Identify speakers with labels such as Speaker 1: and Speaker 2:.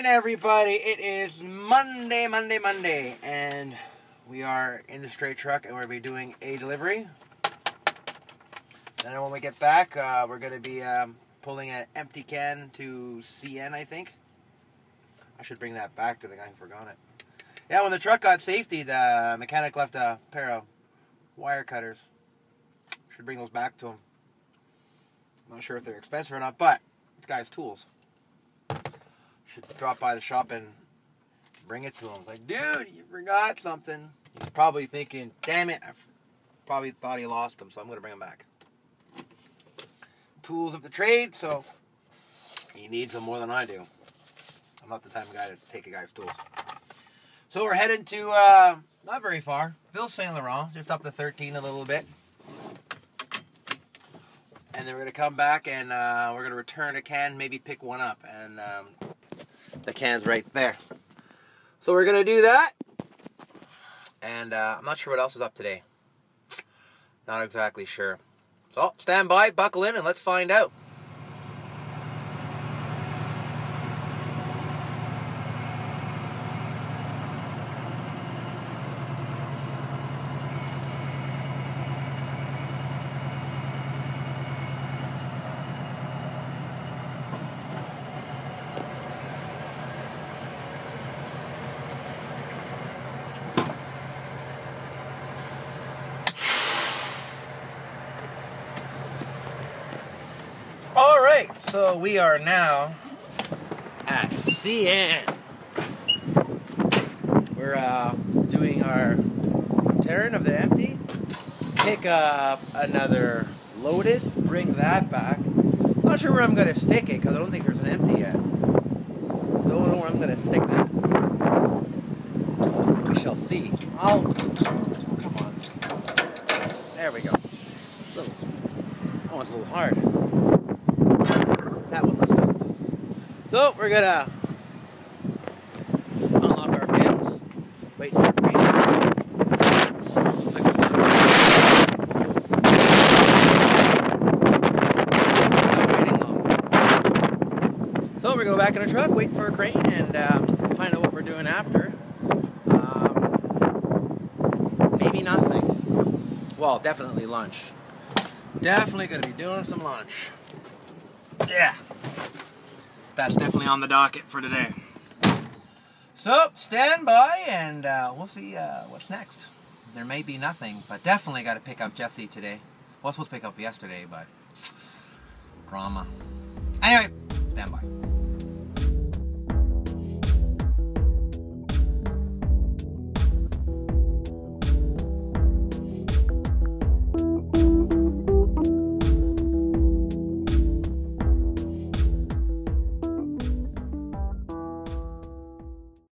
Speaker 1: morning, everybody. It is Monday, Monday, Monday, and we are in the straight truck, and we're gonna be doing a delivery. Then when we get back, uh, we're gonna be um, pulling an empty can to CN, I think. I should bring that back to the guy who forgot it. Yeah, when the truck got safety, the mechanic left a pair of wire cutters. Should bring those back to him. I'm not sure if they're expensive or not, but it's guy's tools. Should drop by the shop and bring it to him. Like, dude, you forgot something. He's probably thinking, damn it, I probably thought he lost them, so I'm gonna bring them back. Tools of the trade, so he needs them more than I do. I'm not the type of guy to take a guy's tools. So we're heading to uh, not very far, Ville Saint Laurent, just up to 13 a little bit. And then we're gonna come back and uh, we're gonna return a can, maybe pick one up, and um, the can's right there. So we're gonna do that, and uh, I'm not sure what else is up today. Not exactly sure. So stand by, buckle in, and let's find out. All right, so we are now at CN. We're uh, doing our turn of the empty. Pick up another loaded, bring that back. Not sure where I'm gonna stick it because I don't think there's an empty yet. Don't know where I'm gonna stick that. We shall see. I'll. Come on. There we go. Little, oh, it's a little hard. That one must go. So we're gonna unlock our pins. Wait for long. So we're going back in the truck, wait for a crane, and uh, find out what we're doing after. Um, maybe nothing. Well, definitely lunch. Definitely gonna be doing some lunch. Yeah. That's definitely on the docket for today. So, stand by and uh, we'll see uh, what's next. There may be nothing, but definitely got to pick up Jesse today. Well, was supposed to pick up yesterday, but drama. Anyway, stand by.